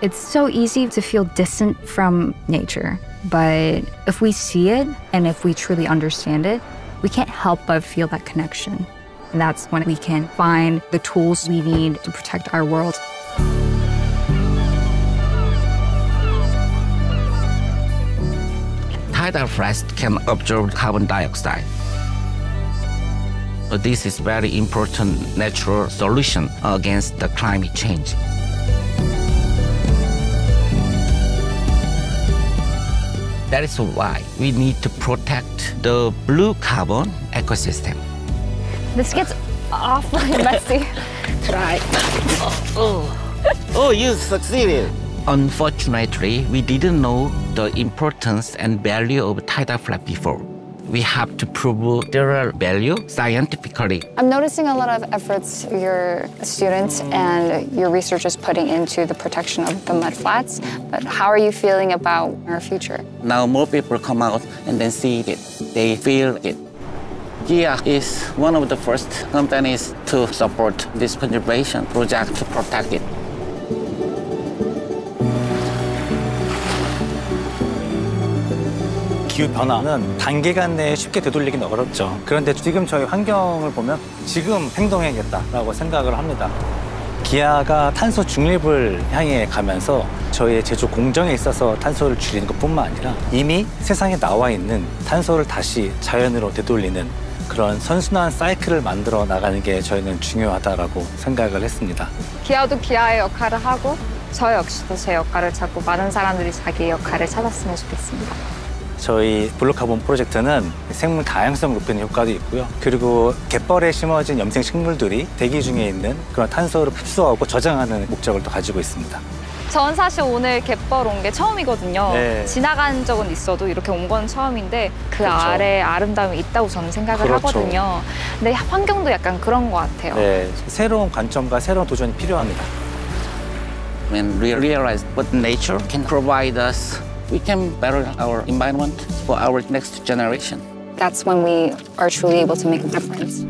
It's so easy to feel distant from nature, but if we see it and if we truly understand it, we can't help but feel that connection. And that's when we can find the tools we need to protect our world. Tidal flats can absorb carbon dioxide. This is very important natural solution against the climate change. That is why we need to protect the blue carbon ecosystem. This gets awfully messy. Try. Oh, oh. oh, you succeeded. Unfortunately, we didn't know the importance and value of tidal flat before. We have to prove their value scientifically. I'm noticing a lot of efforts your students and your research is putting into the protection of the mudflats. But how are you feeling about our future? Now more people come out and then see it. They feel it. Kia is one of the first companies to support this conservation project to protect it. 기후 변화는 단기간 내에 쉽게 되돌리기는 어렵죠. 그런데 지금 저희 환경을 보면 지금 행동해야겠다라고 생각을 합니다. 기아가 탄소 중립을 향해 가면서 저희의 제조 공정에 있어서 탄소를 줄이는 것뿐만 아니라 이미 세상에 나와 있는 탄소를 다시 자연으로 되돌리는 그런 선순환 사이클을 만들어 나가는 게 저희는 중요하다라고 생각을 했습니다. 기아도 기아의 역할을 하고 저 역시도 제 역할을 찾고 많은 사람들이 자기 역할을 찾았으면 좋겠습니다. 저희 블루카본 프로젝트는 생물 다양성 높이는 효과도 있고요. 그리고 갯벌에 심어진 염생 식물들이 대기 중에 있는 그런 탄소를 흡수하고 저장하는 목적을 또 가지고 있습니다. 전 사실 오늘 갯벌 온 게 처음이거든요. 네. 지나간 적은 있어도 이렇게 온 건 처음인데 그 그렇죠. 아래 아름다움이 있다고 저는 생각을 그렇죠. 하거든요. 근데 환경도 약간 그런 것 같아요. 네, 새로운 관점과 새로운 도전이 필요합니다. When we realize what nature can provide us, we can better our environment for our next generation. That's when we are truly able to make a difference.